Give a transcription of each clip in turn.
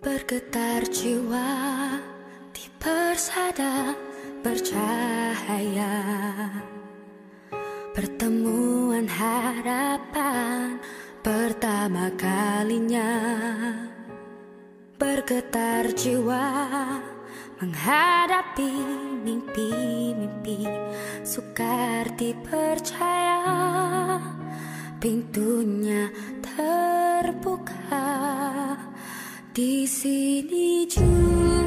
Bergetar jiwa di persada bercahaya. Pertemuan harapan pertama kalinya Bergetar jiwa menghadapi mimpi-mimpi Sukar dipercaya. Pintunya terbuka di sini juga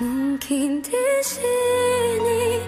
웅긴 대신이